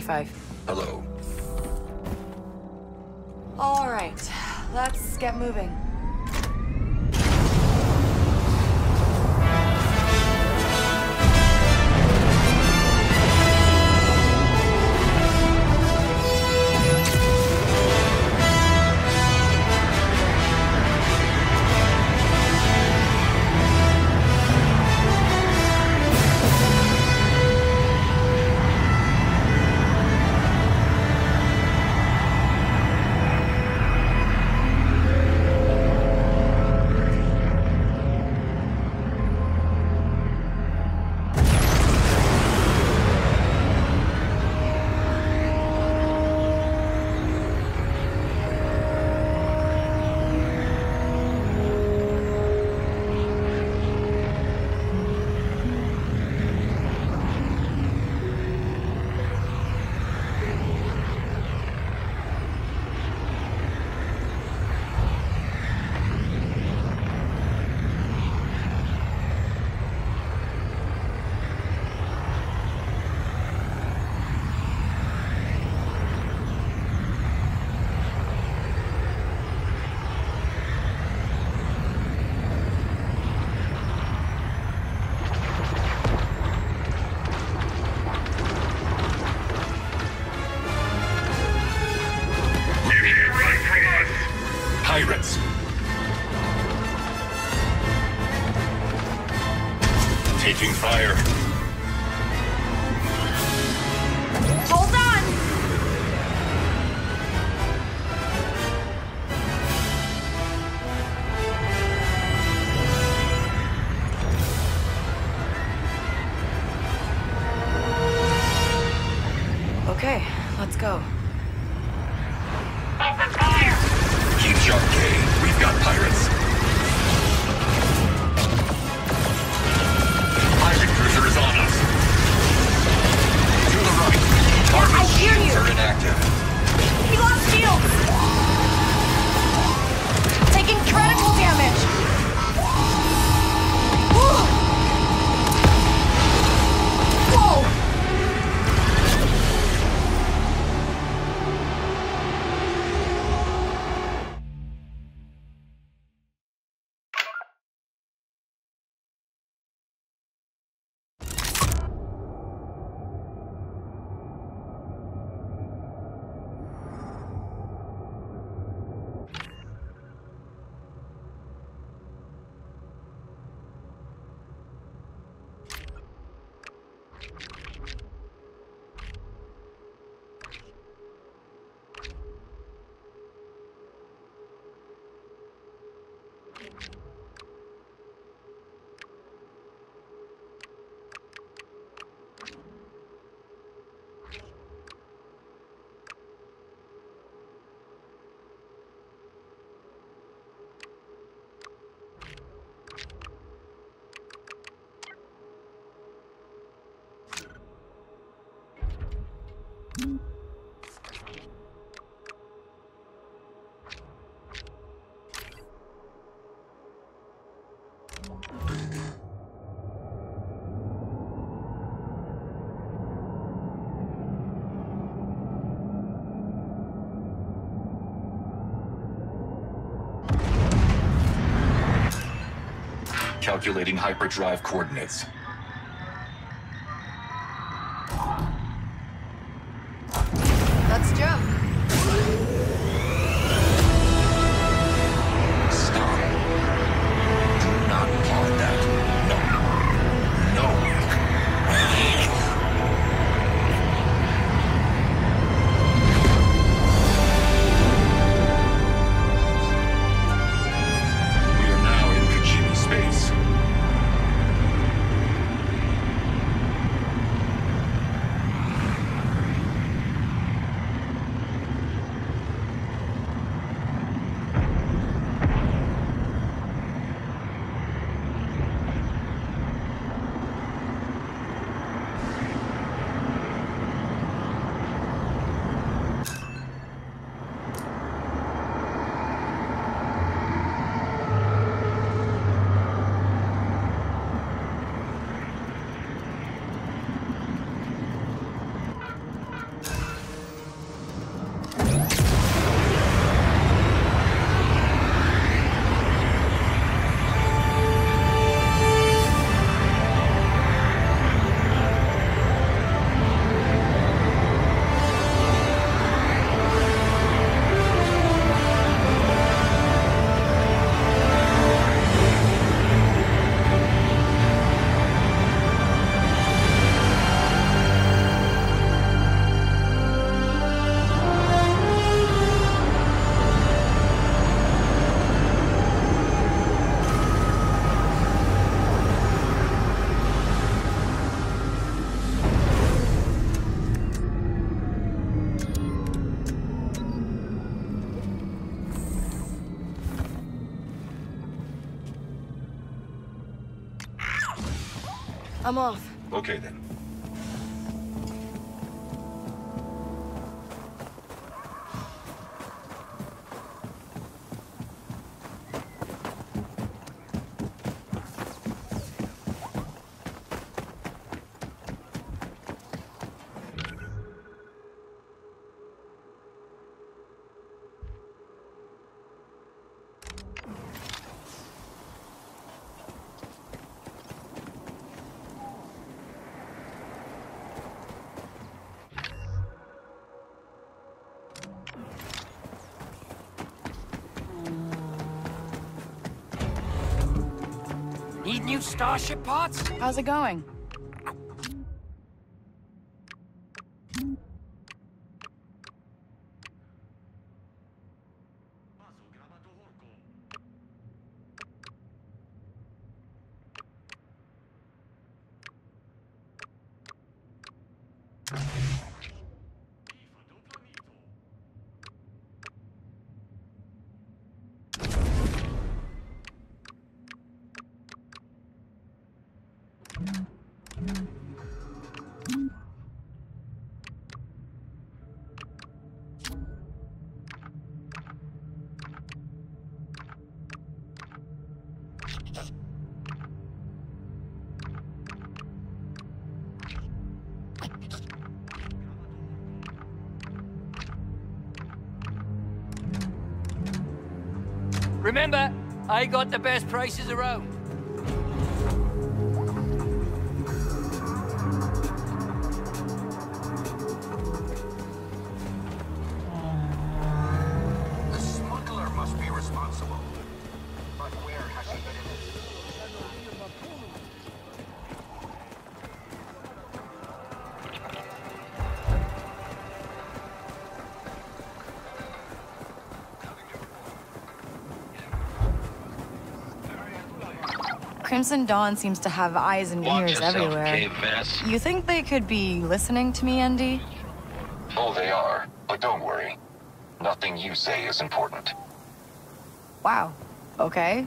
95. Hello. All right, let's get moving. Calculating hyperdrive coordinates. I'm off. Okay then. Starship parts? How's it going? Remember, I got the best prices around. Crimson Dawn seems to have eyes and ears everywhere. You think they could be listening to me, ND? Oh, they are. But don't worry. Nothing you say is important. Wow. Okay.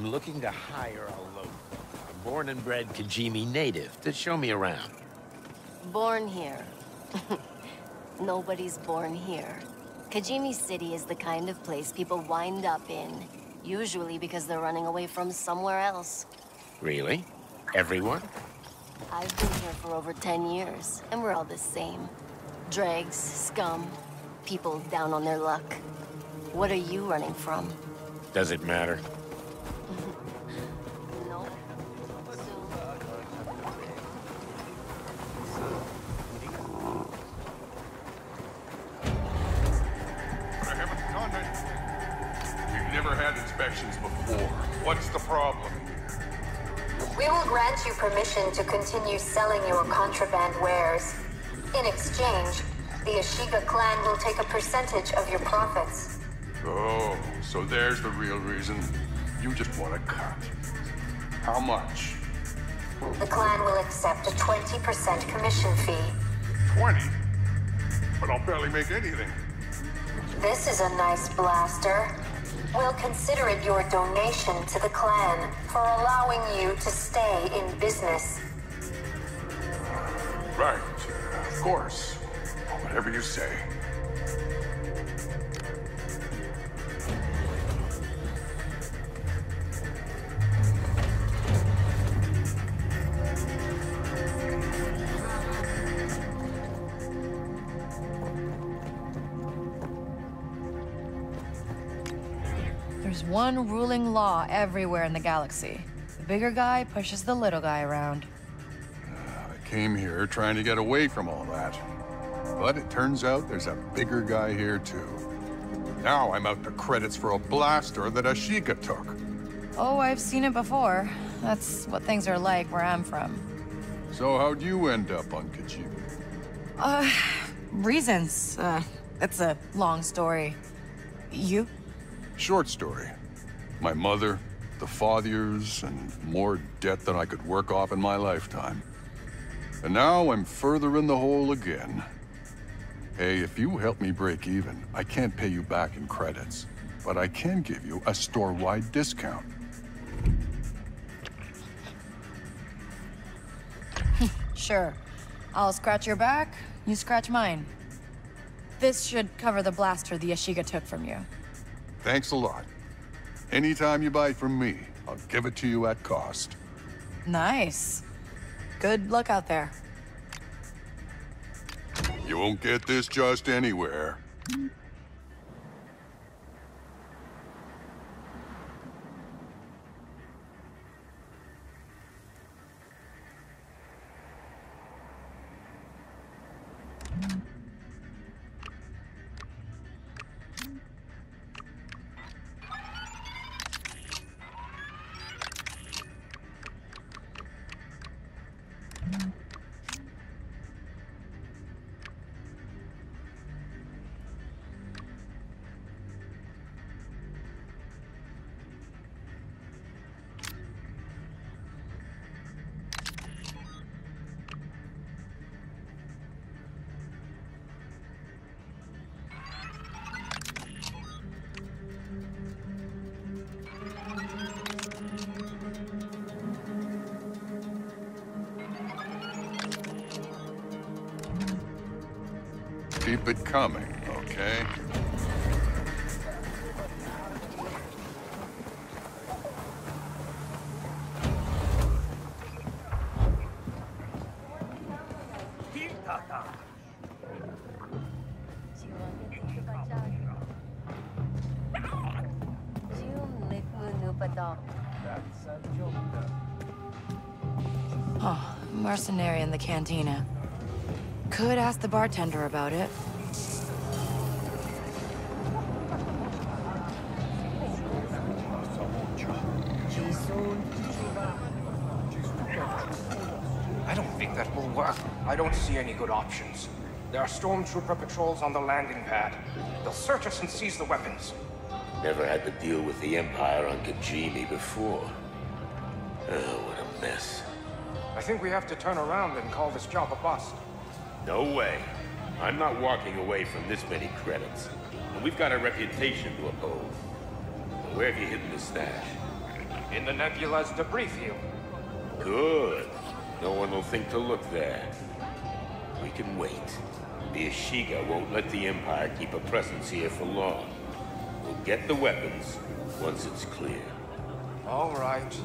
I'm looking to hire a local, a born and bred Kijimi native to show me around. Born here. Nobody's born here. Kijimi City is the kind of place people wind up in. Usually because they're running away from somewhere else. Really? Everyone? I've been here for over 10 years, and we're all the same. Dregs, scum, people down on their luck. What are you running from? Does it matter? You permission to continue selling your contraband wares. In exchange, the Ashiga clan will take a percentage of your profits. Oh, so there's the real reason. You just want a cut. How much? The clan will accept a 20% commission fee. 20? But I'll barely make anything. This is a nice blaster. We'll consider it your donation to the clan for allowing you to stay in business. Right. Of course. Whatever you say. Everywhere in the galaxy. The bigger guy pushes the little guy around. I came here trying to get away from all that. But it turns out there's a bigger guy here too. Now I'm out to credits for a blaster that Ashiga took. Oh, I've seen it before. That's what things are like where I'm from. So how'd you end up on Kijimi? Uh, reasons. Uh, it's a long story. You? Short story. My mother, the Fathiers, and more debt than I could work off in my lifetime. And now I'm further in the hole again. Hey, if you help me break even, I can't pay you back in credits. But I can give you a store-wide discount. Sure. I'll scratch your back, you scratch mine. This should cover the blaster the Ashiga took from you. Thanks a lot. Anytime you buy from me, I'll give it to you at cost. Nice. Good luck out there. You won't get this just anywhere. Keep it coming, okay? Oh, mercenary in the cantina. Could ask the bartender about it. Options. There are stormtrooper patrols on the landing pad. They'll search us and seize the weapons. Never had to deal with the Empire on Kijimi before. Oh, what a mess. I think we have to turn around and call this job a bust. No way. I'm not walking away from this many credits. And we've got a reputation to uphold. Where have you hidden the stash? In the nebula's debris field. Good. No one will think to look there. We can wait. The Ashiga won't let the Empire keep a presence here for long. We'll get the weapons once it's clear. All right.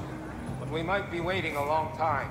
But we might be waiting a long time.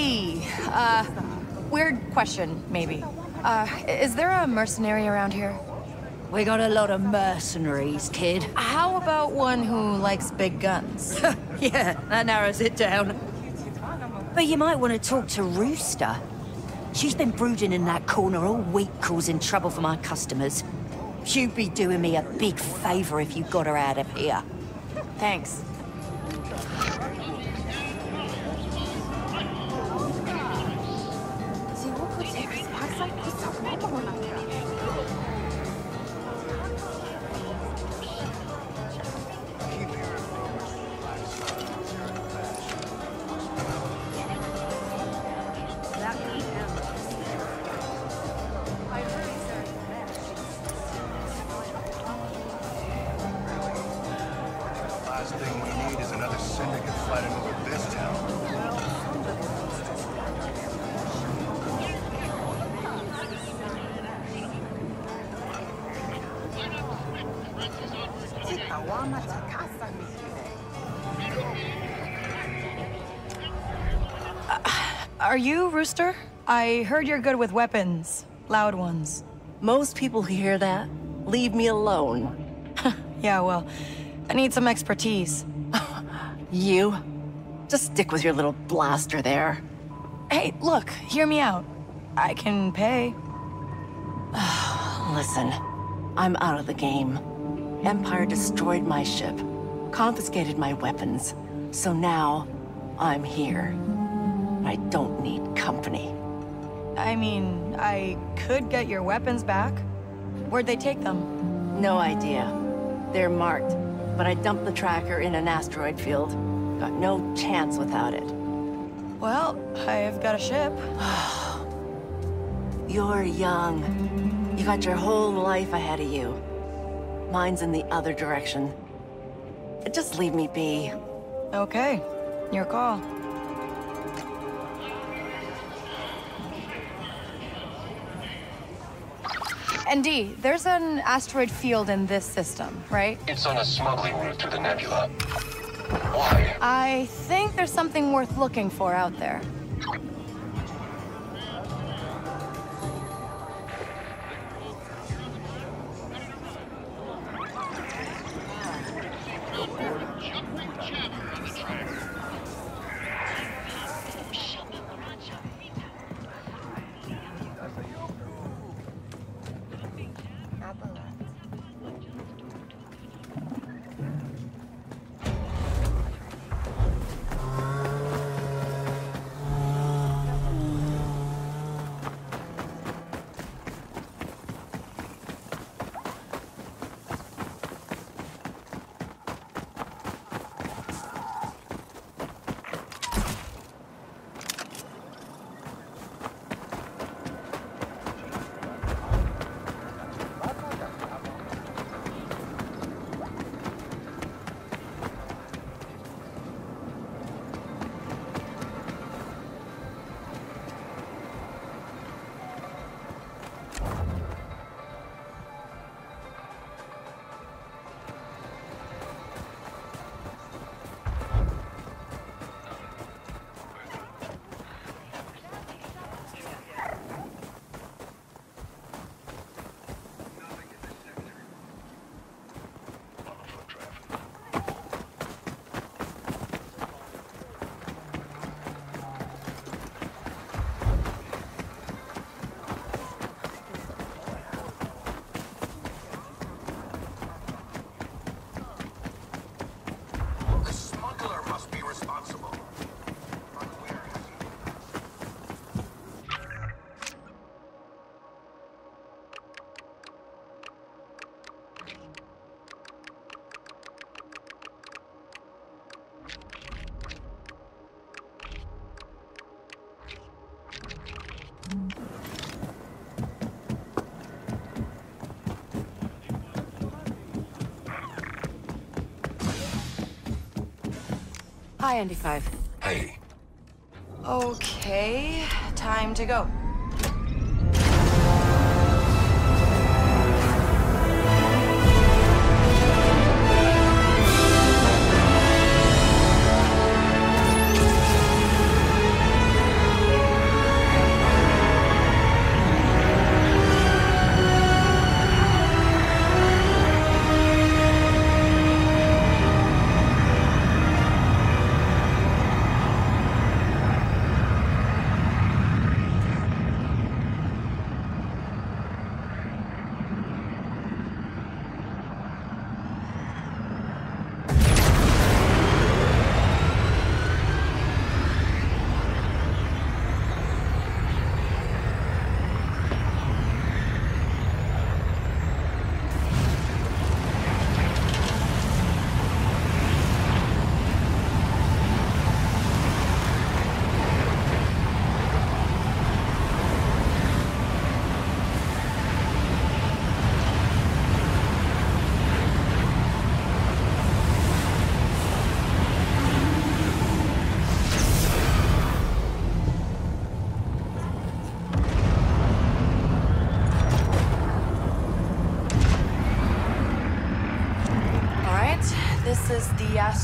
Hey, uh, weird question, maybe. Uh, is there a mercenary around here? We got a lot of mercenaries, kid. How about one who likes big guns? yeah, that narrows it down. But you might want to talk to Rooster. She's been brooding in that corner all week, causing trouble for my customers. You'd be doing me a big favor if you got her out of here. Thanks. Uh, are you Rooster? I heard you're good with weapons. Loud ones. Most people who hear that leave me alone. yeah, well, I need some expertise. you? Just stick with your little blaster there. Hey, look, hear me out. I can pay. Listen, I'm out of the game. Empire destroyed my ship, confiscated my weapons. So now, I'm here. I don't need company. I mean, I could get your weapons back. Where'd they take them? No idea. They're marked, but I dumped the tracker in an asteroid field. Got no chance without it. Well, I've got a ship. You're young. You got your whole life ahead of you. Mine's in the other direction. Just leave me be. Okay. Your call. ND, there's an asteroid field in this system, right? It's on a smuggling route through the nebula. Why? I think there's something worth looking for out there. Hi, ND 5. Hey, Okay, time to go.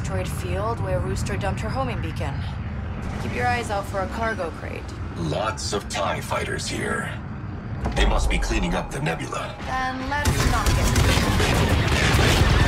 Asteroid field where Rooster dumped her homing beacon. Keep your eyes out for a cargo crate. lots of TIE fighters here. They must be cleaning up the nebula. Then let's not get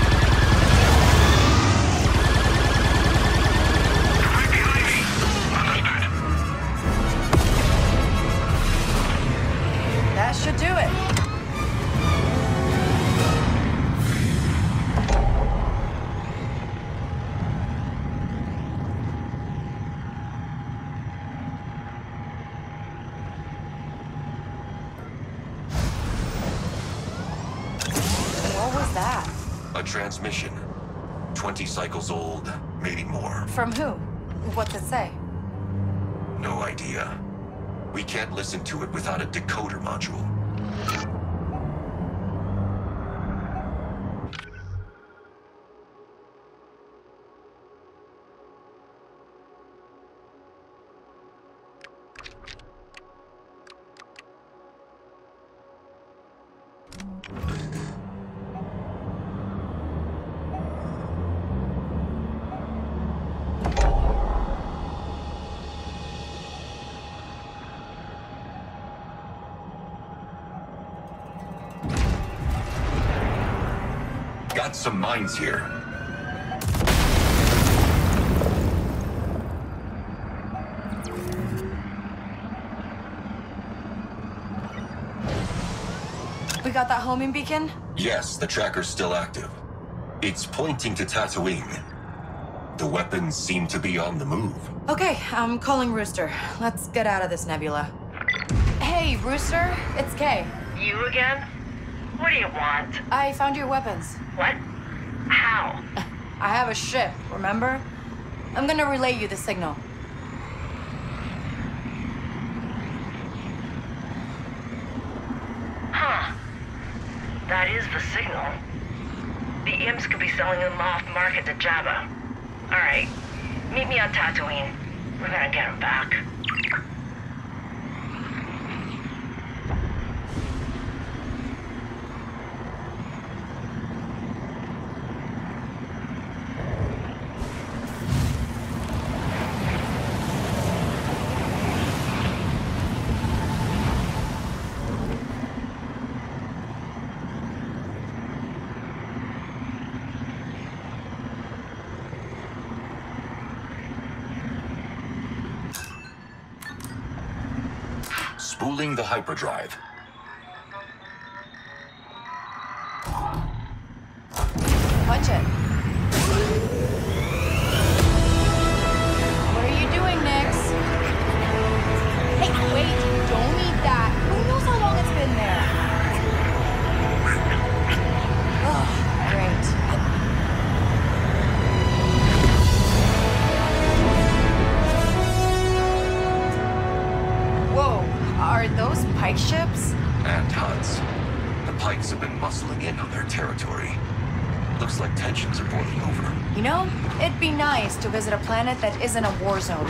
From who? What's it say? No idea. We can't listen to it without a decoder module. Got some mines here. We got that homing beacon? Yes, the tracker's still active. It's pointing to Tatooine. The weapons seem to be on the move. Okay, I'm calling Rooster. Let's get out of this nebula. Hey, Rooster, it's Kay. You again? What do you want? I found your weapons. What? How? I have a ship, remember? I'm gonna relay you the signal. Huh. That is the signal. The imps could be selling them off market to Jabba. Alright. Meet me on Tatooine. We're gonna get them back. Spooling the hyperdrive. That isn't a war zone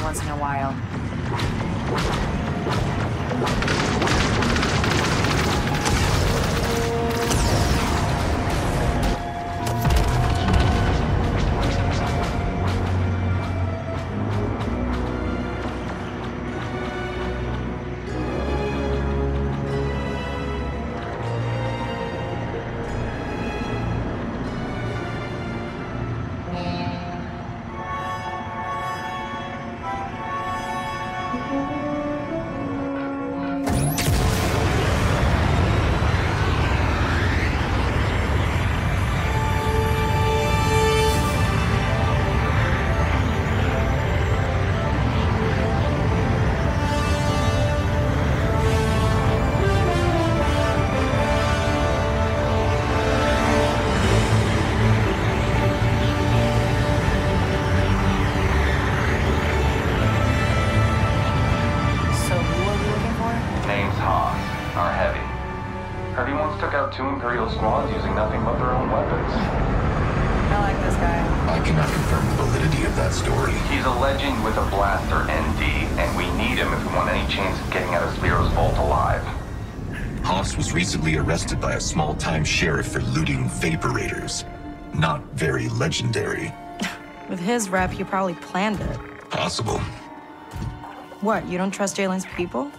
Imperial squads using nothing but their own weapons. I like this guy. I cannot confirm the validity of that story. He's a legend with a blaster ND, and we need him if we want any chance of getting out of Sliro's vault alive. Haas was recently arrested by a small-time sheriff for looting vaporators. Not very legendary. With his rep, he probably planned it. Possible. What, you don't trust Jaylen's people?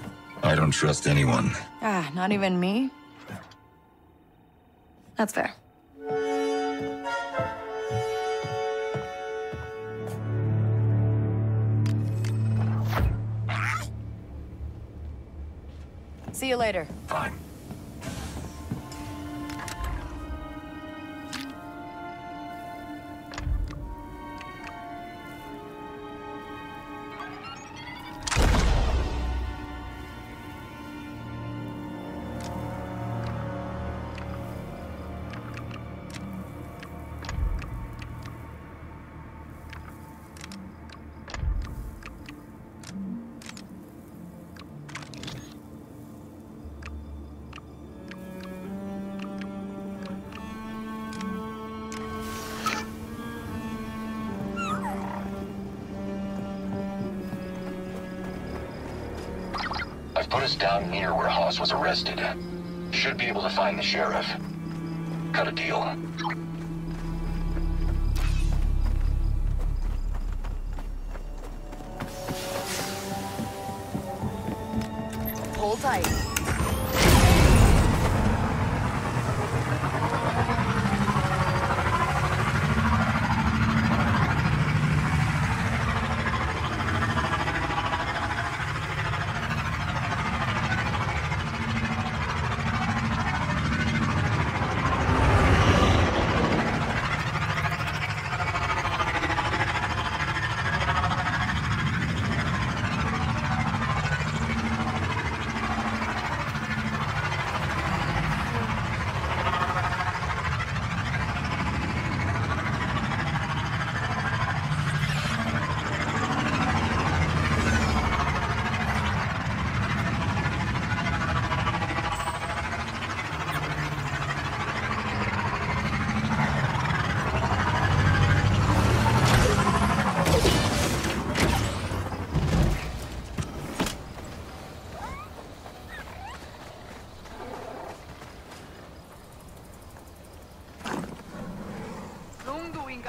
I don't trust anyone. Ah, not even me? That's fair. See you later. Fine. Put us down near where Haas was arrested. Should be able to find the sheriff. Cut a deal.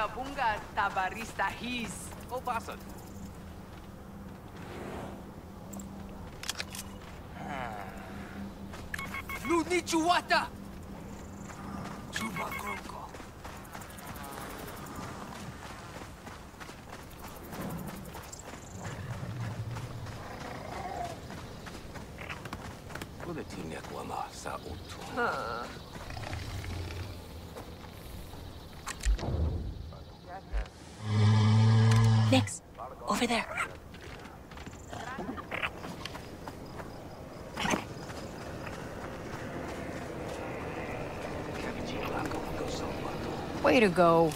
Inga bunga tabarista his. O oh, pasa. Ah. Ludni To go.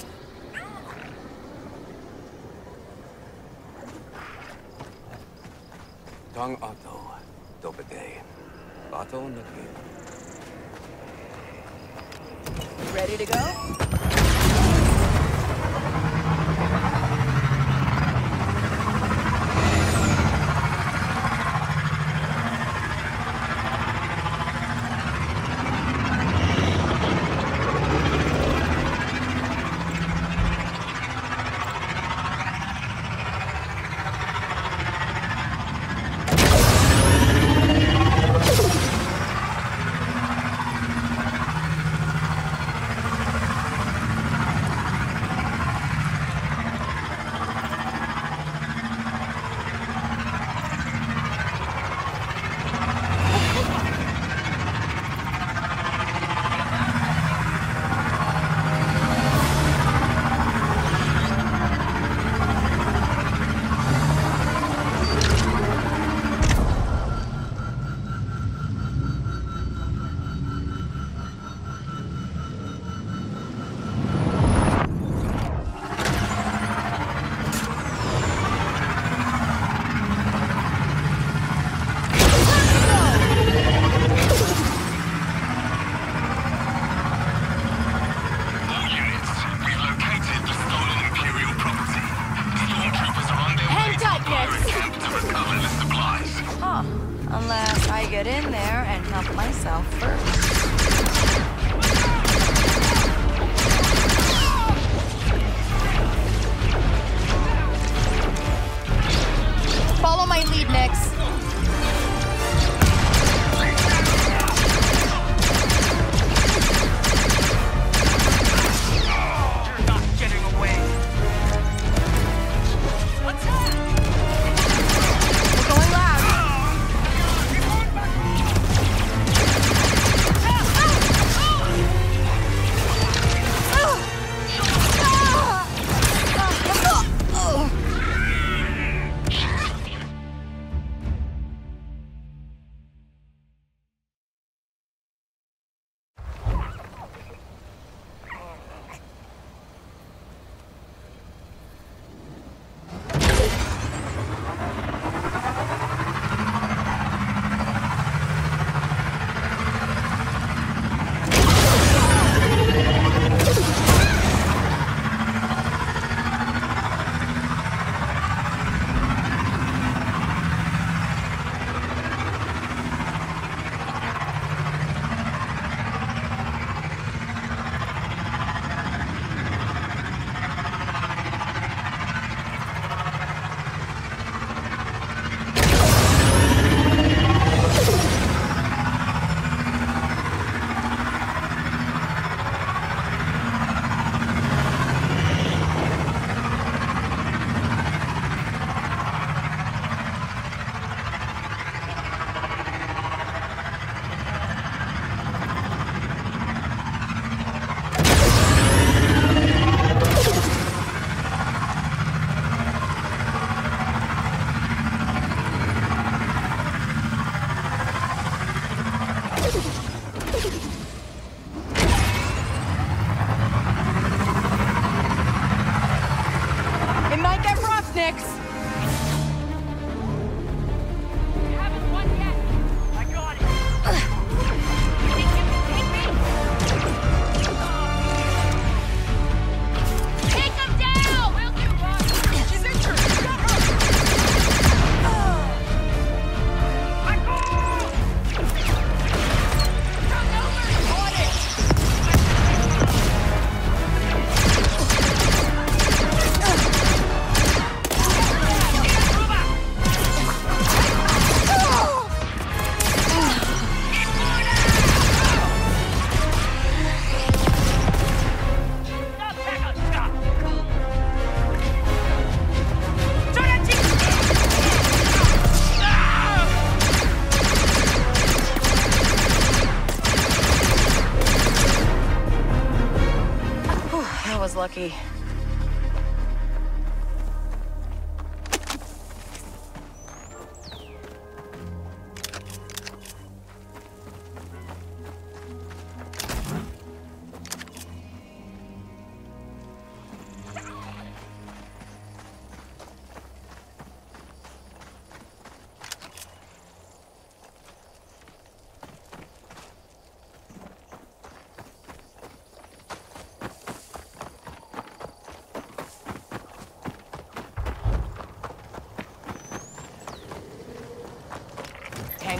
Get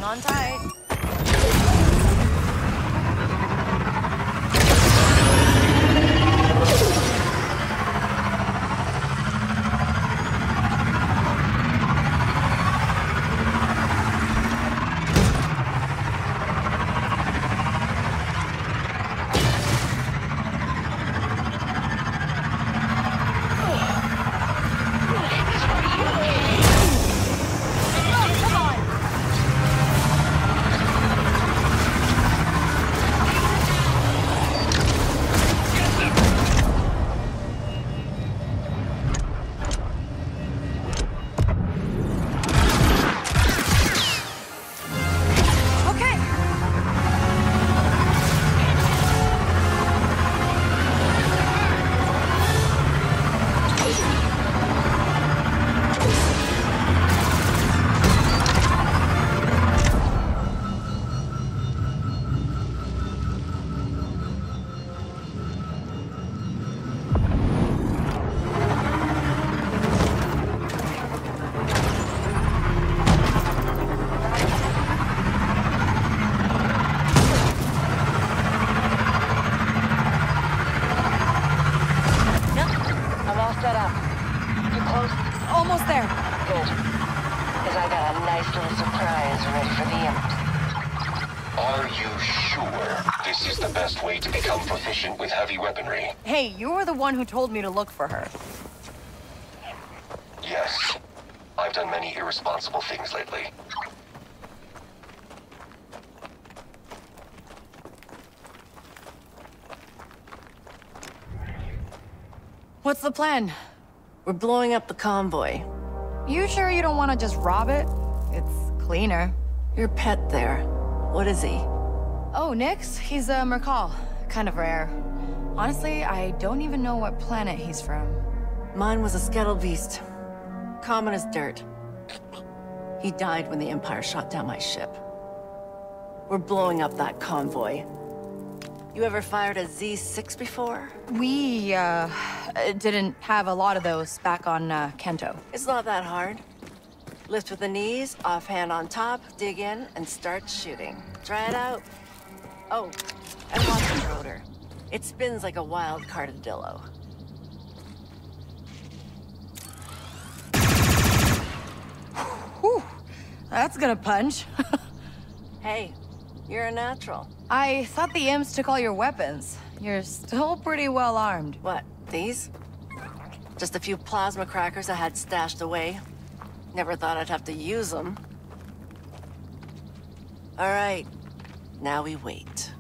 on tight. Good. Because I got a nice little surprise ready for the imps. Are you sure this is the best way to become proficient with heavy weaponry? Hey, you were the one who told me to look for her. Yes. I've done many irresponsible things lately. What's the plan? We're blowing up the convoy. You sure you don't want to just rob it? It's cleaner. Your pet there. What is he? Oh, Nix? He's a Merqaal. Kind of rare. Honestly, I don't even know what planet he's from. Mine was a skittle beast. Common as dirt. He died when the Empire shot down my ship. We're blowing up that convoy. You ever fired a Z-6 before? We, uh, didn't have a lot of those back on, uh, Canto. It's not that hard. Lift with the knees, offhand on top, dig in, and start shooting. Try it out. Oh, and watch the rotor. It spins like a wild cardadillo. Whew, that's gonna punch. hey, you're a natural. I thought the imps took all your weapons. You're still pretty well armed. What, these? Just a few plasma crackers I had stashed away. Never thought I'd have to use them. All right, now we wait.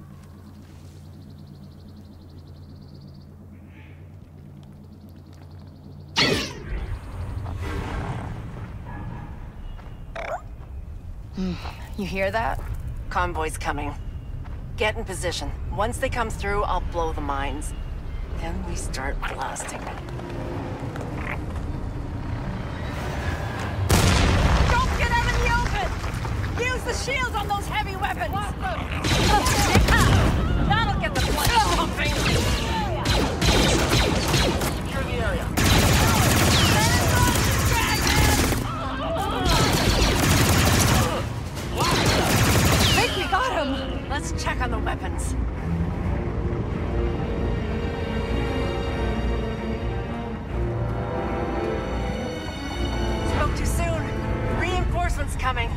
Hmm, You hear that? Convoy's coming. Get in position. Once they come through, I'll blow the mines. Then we start blasting. Don't get out in the open! Use the shields on those heavy weapons! That'll get the blood pumping! Secure the area. Let's check on the weapons. Spoke too soon. Reinforcements coming.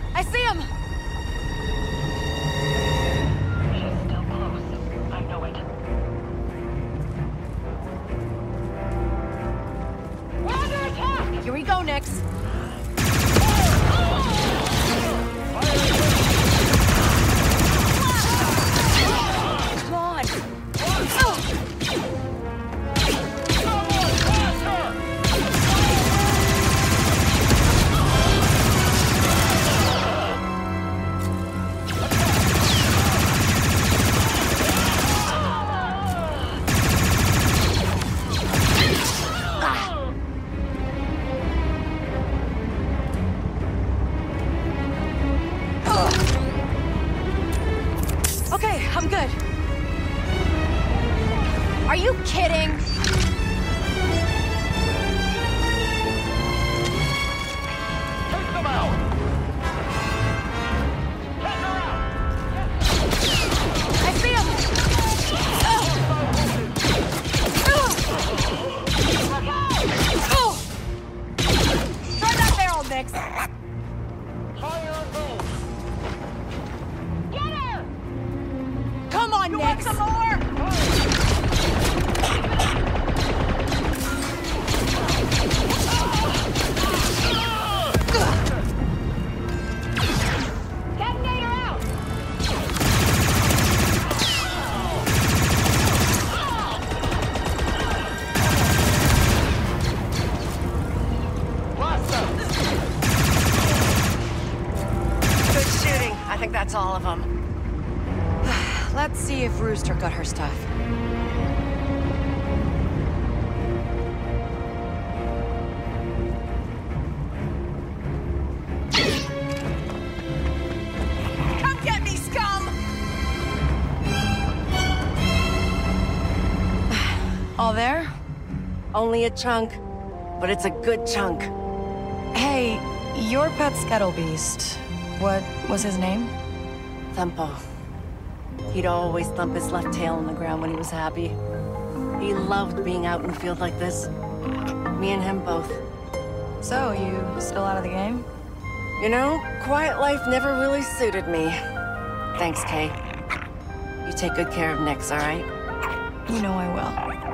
All there? Only a chunk, but it's a good chunk. Hey, your pet Skettle Beast. What was his name? Thumpo. He'd always thump his left tail on the ground when he was happy. He loved being out in the field like this. Me and him both. So, you still out of the game? You know, quiet life never really suited me. Thanks, Kay. You take good care of Nix, all right? You know I will.